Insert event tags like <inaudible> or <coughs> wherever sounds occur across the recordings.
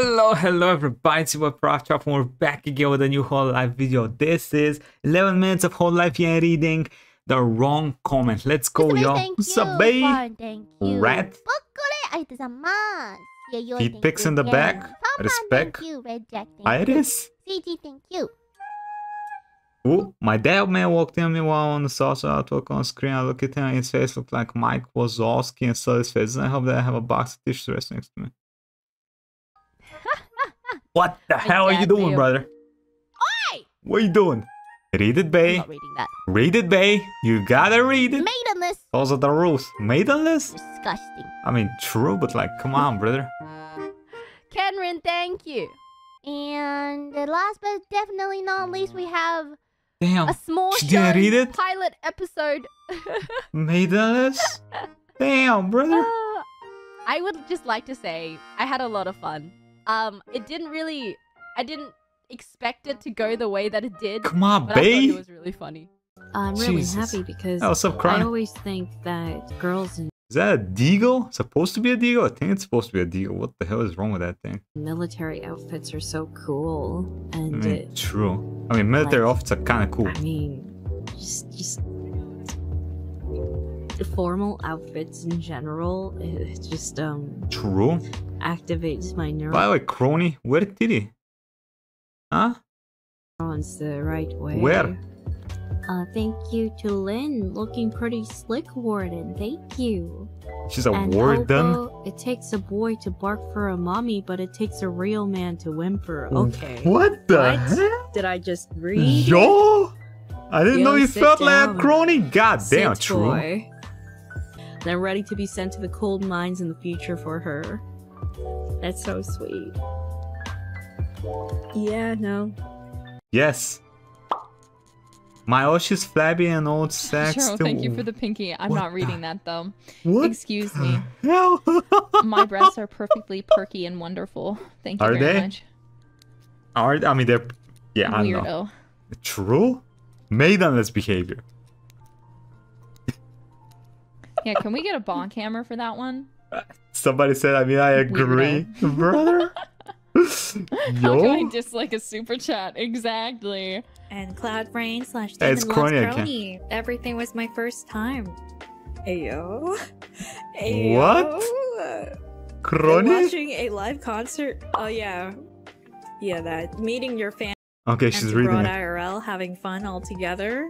Hello, hello everybody, it's your Proftrof and we're back again with a new Hololive video. This is 11 minutes of Hololive Yeah, reading the wrong comment. Let's go, y'all. What's up, babe? Rat. Feedbacks in the yeah. back. Papa, Respect. You, Iris. CG, thank you. Ooh, my dad man walked in me while on the social artwork on screen. I look at him and his face looked like Mike Wazowski and saw his face. And I hope that I have a box of tissues resting next to me what the hell are you doing, you. brother? Oi! What are you doing? Read it, I'm not reading that. Read it, bae. You gotta read it. Maidenless. Those are the rules. Maidenless? Disgusting. I mean, true, but like, come on, brother. <laughs> Kenrin, thank you. And the last but definitely not least, we have Damn. a small show read it? pilot episode. <laughs> Maidenless? Damn, brother. Uh, I would just like to say I had a lot of fun. Um, it didn't really, I didn't expect it to go the way that it did, Come on, but I thought it was really funny. I'm really Jesus. happy because Oh, what's up, I always think that girls in Is that a deagle? Supposed to be a deagle? I think it's supposed to be a deagle. What the hell is wrong with that thing? military outfits are so cool, I and mean, uh, true. I mean, military Like- outfits are kind of cool. I mean, just just formal outfits in general, it just um True. Activates my By the way, Kronii, where did he? Huh? neurons the right way. Where? Uh, thank you to Lynn, looking pretty slick, Warden. Thank you. She's a and warden. It takes a boy to bark for a mommy, but it takes a real man to whimper. Okay. What the What? hell? Did I just read? Yo! I didn't know Yo, you sit felt like a crony. God damn, Sit, true. boy. And I'm ready to be sent to the cold mines in the future for her. That's so sweet. Yeah, no. Yes. My Oshi's flabby and old <laughs> sex. Cheryl, thank you for the pinky. I'm What not reading that though. What? Excuse me. hell? <laughs> My breasts are perfectly perky and wonderful. Thank you Are very they? much. Are I mean they're yeah I know. Weirdo. True. Maidenless behavior. Yeah, can we get a bonk hammer for that one? Uh, Somebody said. I mean I agree, <laughs> brother. How can I dislike a super chat? Exactly. And Cloud Brain slash Hey, it's Demon Loves Kronii again. Everything was my first time. Ayo. <laughs> What? Ayo. Kronii? Watching a live concert. Oh yeah. Yeah, that. Meeting your fans Okay, she's reading abroad it. IRL, having fun all together.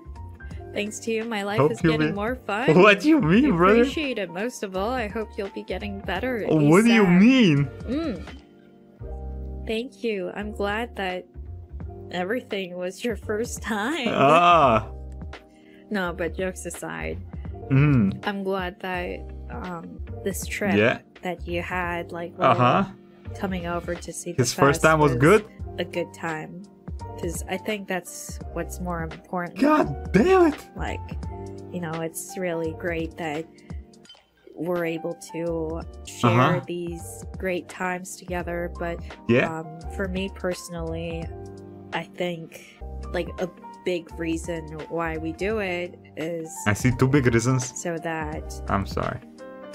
Thanks to you, my life Hope is getting more fun. <laughs> What do you I mean, brother? appreciate it most of all. I hope you'll be getting better. What do you mean? Mm. Thank you. I'm glad that everything was your first time. Ah. <laughs> No, but jokes aside, Mm. I'm glad that um this trip Yeah. that you had, like Uh huh. coming over to see the His first time was good. a good time. Because I think that's what's more important. God damn it. Like, you know, it's really great that we're able to share Uh-huh. these great times together. But Yeah. um, for me personally, I think like a big reason why we do it is I see two big reasons. so that I'm sorry.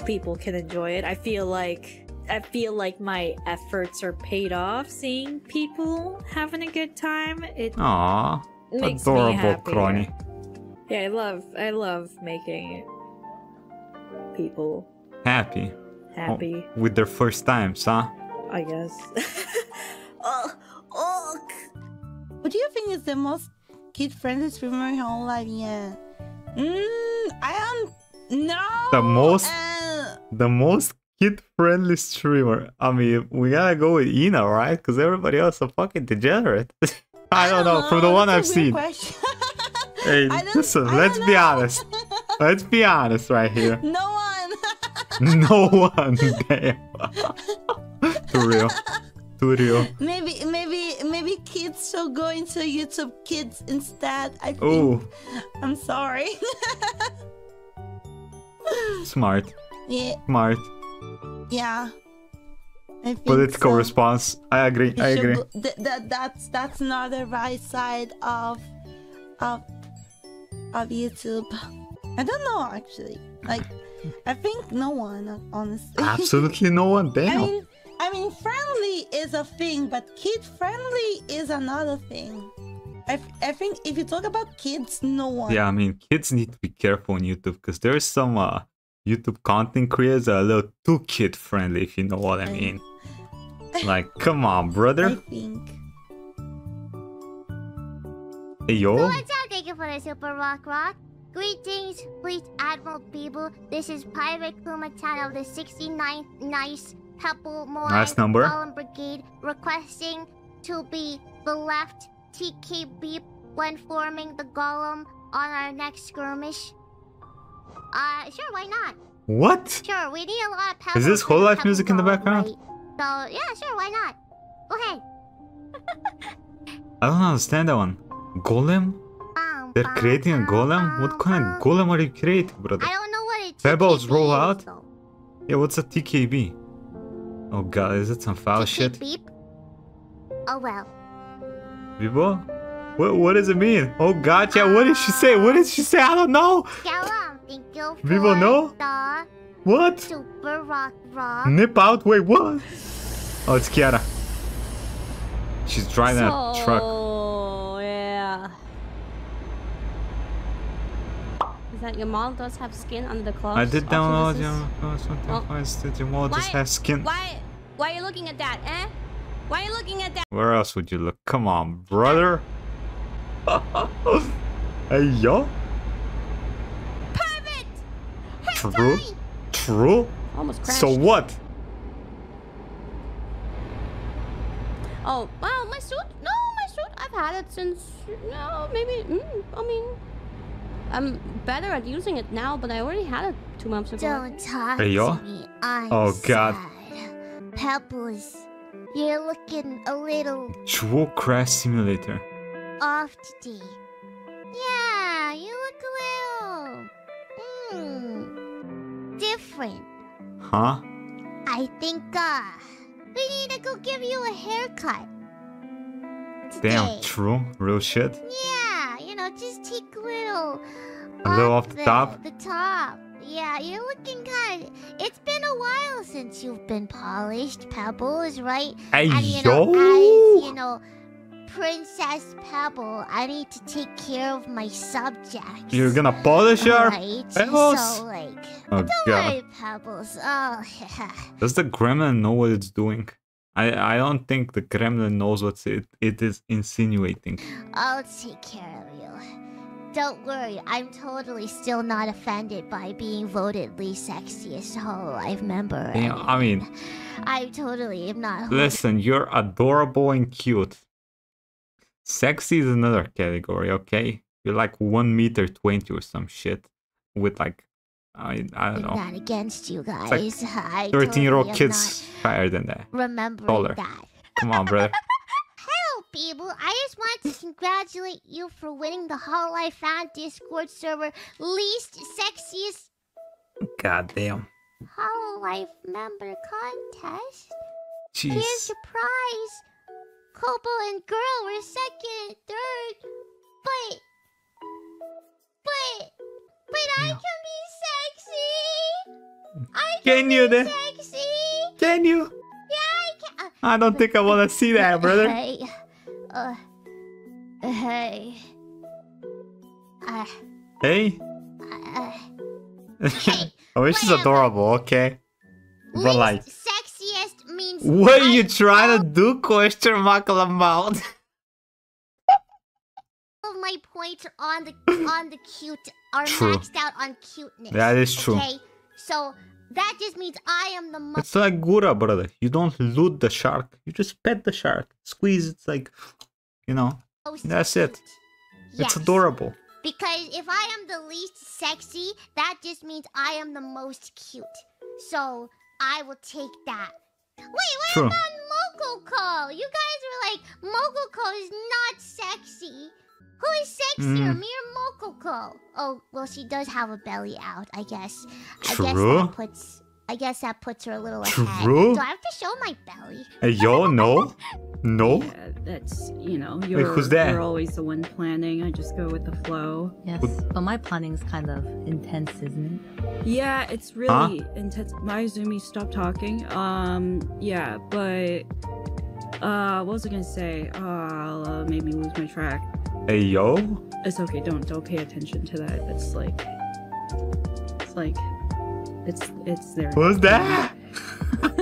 people can enjoy it. I feel like I feel like my efforts are paid off seeing people having a good time. It Aw. makes me Adorable happy. Kronii. Yeah, I love I love making people Happy. happy. Oh, with their first times, huh? I guess. <laughs> oh, oh. What do you think is the most kid-friendly streamer in Hololive? Yeah. Mm, I am no. The most- uh, The most kid-friendly streamer. I mean, we gotta go with Ina, right? Because everybody else are fucking degenerate. <laughs> I don't know. From the one I've that's a weird seen. <laughs> Hey, listen. Let's don't be honest. Let's be honest right here. <laughs> no one. No one. Damn. Too real. Too real. maybe, maybe, maybe kids should go into YouTube Kids instead. I think. Oh, I'm sorry. smart. yeah, Smart. Yeah. Political so. response. I agree. You I agree. go- th- that that's that's not the right side of of of YouTube. I don't know actually. Like, I think no one honestly. Absolutely no one. <laughs> I mean, I mean, friendly is a thing, but kid friendly is another thing. I, f- I think if you talk about kids, no one. Yeah, I mean, kids need to be careful on YouTube because there's some uh, YouTube content creators are a little too kid friendly, if you know what I mean. Like, come on, <laughs> I brother. think. Hey, yo. What's up? Thank you for the Super Rock Rock. Greetings, Fleet Admiral people. This is Pirate Kumatan of the 69th Nice Pebble Moai Nice number. Column Brigade requesting to be the left TK beep when forming the golem on our next skirmish. Uh, sure, why not? What? Sure, we need a lot of pebbles. Is this Hololive music in the background? right? So, yeah, sure, why not? Go ahead. I don't understand that one. Golem? They're creating a golem? What kind of golem are you creating, brother? I don't know what it Pebbles TKB roll out? though. Yeah, what's a TKB? Oh god, is it some foul TK shit? Beep? Oh well. Vivo? What, what does it mean? Oh god, yeah, what did she say? What did she say? I don't know! Thank you for Vivo, no? the What? super rock rock. Nip out? Wait, what? Oh, it's Kiara. She's driving a truck. Oh, yeah. Is that your mom does have skin under the clothes? I did download your oh, Oh. fine. Did your mom just have skin? Why? Why are you looking at that, eh? Why are you looking at that? Where else would you look? Come on, brother. <laughs> hey, yo. True. Hentai! True. Almost crashed. So what? Oh, wow, my suit? No, my suit. I've had it since. No, maybe. Mm, I mean, I'm better at using it now, but I already had it two months ago. Don't talk Hey, to me. I'm Oh, God. sad. Pebbles, you're looking a little True crash simulator. off today. Yeah, you look a little. Hmm. Different. Huh? I think, uh. We need to go give you a haircut. Damn, true. Real shit. Yeah, you know, just take a little. A little off the top? The top. Yeah, you're looking kind of. It's been a while since you've been polished, Pebbles, right? Hey, and you yo. know, as you know, Princess Pebble, I need to take care of my subjects. You're gonna polish her? Right? Pebbles? So, like, Oh don't god. worry, Pebbles. Oh, Does the gremlin know what it's doing? I I don't think the gremlin knows what it it is insinuating. I'll take care of you. Don't worry, I'm totally still not offended by being voted least sexiest Hololive member. Damn, I mean, I totally am not. listen, you're adorable and cute. Sexy is another category, okay? You're like one meter twenty or some shit, with like, I I don't know, not against you guys. like thirteen year old kids higher than that. Remember that. Come on, brother. <laughs> Hello, people. I just want to congratulate you for winning the Hololive Fan Discord server least sexiest God damn. Hololive member contest. Here's your prize. Kobo and Girl Can you then? sexy. Can you? Yeah, I can. I don't think I want to see that, <laughs> brother. Hey, uh, hey, uh, Hey. uh, <laughs> wish it's whatever. adorable, okay? But like, sexiest means. what are you trying to do? Question mark about. <laughs> of my points on the on the cute are True. maxed out on cuteness. That is true. Okay, so that just means I am the most. It's like Gura, brother. You don't loot the shark. You just pet the shark. Squeeze. It's like, you know, oh, that's it. Yes. it's adorable. Because if I am the least sexy, that just means I am the most cute. So I will take that. Wait, what True. about Mococo? You guys were like, Mococo is not sexy. Who is sexier, Mm. me or Mococo? Oh, well, she does have a belly out, I guess. I guess that puts. I guess that puts her a little ahead. True. Do I have to show my belly? Hey, yo, no. No. Yeah, that's you know you're who's that? you're always the one planning. I just go with the flow. Yes, but my planning's kind of intense, isn't it? Yeah, it's really intense. My Zumi, stop talking. Um, yeah, but uh, what was I gonna say? Uh, made me lose my track. Hey yo. It's okay. Don't don't pay attention to that. It's like it's like it's it's there. Who's that? <laughs>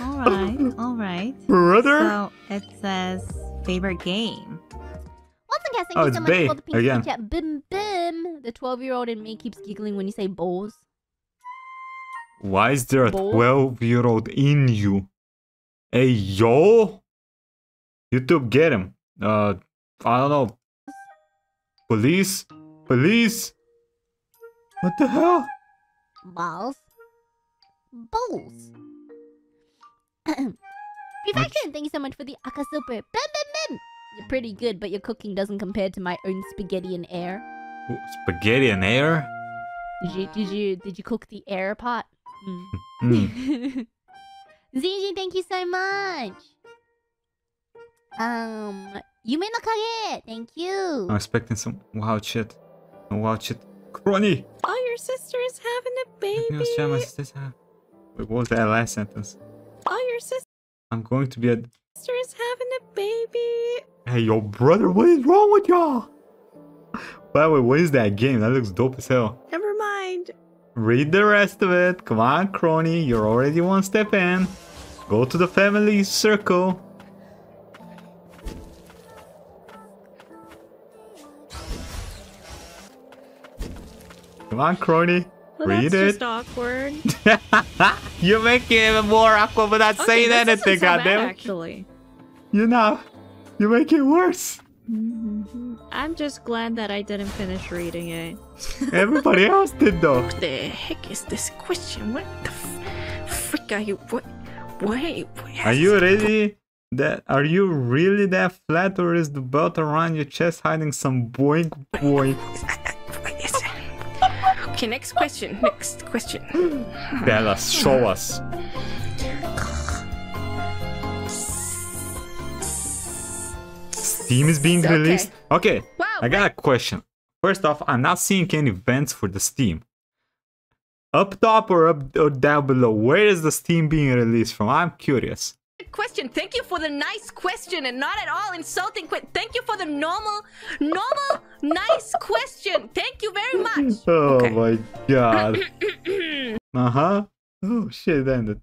All right, all right. Brother? So it says favorite game. Once again, thank Oh, you it's so much Bae for the pink again. super chat. Bim bim. The 12 year old in me keeps giggling when you say bowls. Why is there a 12 year old in you? Hey yo. YouTube, get him. Uh, I don't know. Police? Police? What the hell? Balls. Bowls. Prefection, <clears throat> thank you so much for the Aka Super. Bim bim bim. You're pretty good, but your cooking doesn't compare to my own spaghetti and air. Ooh, Spaghetti and air? Did you did you did you cook the air pot? <laughs> Mm. Zinji, thank you so much. Um, Yume no Kage, thank you. I'm expecting some wild shit. Some wild shit. Kronii! Oh, your sister is having a baby. share my sister. Wait, what was that last sentence? Oh, your sister I'm going to be a. Sister is having a baby. Hey, yo, brother, what is wrong with y'all? By the way, what is that game? That looks dope as hell. Never mind. Read the rest of it. Come on, Kronii. You're already one step in. Go to the family circle. Come on, Kronii. Well, Read that's it. just awkward. <laughs> you make it even more awkward without Okay, saying this anything, isn't so bad, goddamn. Actually, You know, you make it worse. Mm-hmm. I'm just glad that I didn't finish reading it. <laughs> Everybody else did though. What the heck is this question? What the f- frick are you? What? Wait. Are you really that? Are you really that flat, or is the belt around your chest hiding some boink boink? Okay, next question. Next question. <gasps> Tell us, show us. Steam is being Okay. released. Okay, Wow, I got a question. First off, I'm not seeing any vents for the Steam. Up top or up or down below? Where is the Steam being released from? I'm curious. Question. Thank you for the nice question and not at all insulting. Que- Thank you for the normal, normal, nice question. Thank you very much. <laughs> Oh Okay. my god. <coughs> uh huh. Oh shit, it ended.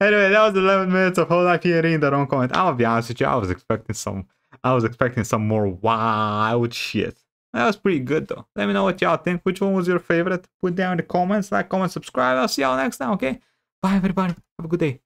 Anyway, that was 11 minutes of Hololive here in the wrong comment. I'm gonna be honest with you, I was expecting some, I was expecting some more wild shit. That was pretty good though. Let me know what y'all think. Which one was your favorite? Put down in the comments, like, comment, subscribe. I'll see y'all next time. Okay. Bye everybody. Have a good day.